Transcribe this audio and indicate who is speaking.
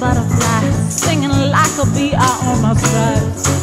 Speaker 1: butterfly, singing like a bee on my stride.